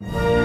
you